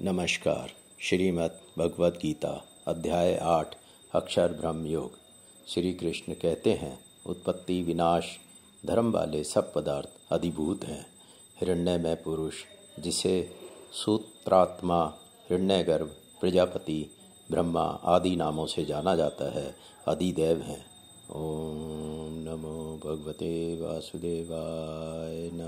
नमस्कार। श्रीमद् भगवद गीता, अध्याय आठ, अक्षर ब्रह्म योग। श्री कृष्ण कहते हैं, उत्पत्ति, विनाश, धर्म वाले सब पदार्थ अधिभूत हैं। हिरण्य में पुरुष, जिसे सूत्रात्मा, हिरण्यगर्भ, प्रजापति, ब्रह्मा आदि नामों से जाना जाता है अधिदेव हैं। ओम नमो भगवते वासुदेवाय नमः।